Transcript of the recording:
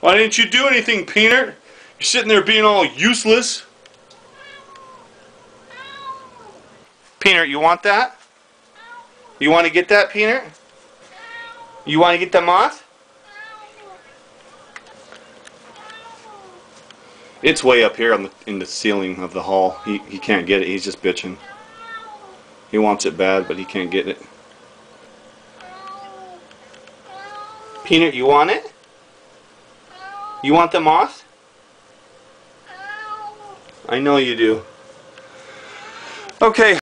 Why didn't you do anything, Peanert? You're sitting there being all useless. Peanert, you want that? You want to get that, Peanert? You want to get the moth? It's way up here on the, in the ceiling of the hall. He, he can't get it. He's just bitching. He wants it bad, but he can't get it. Peanert, you want it? You want the moth? I know you do. Okay.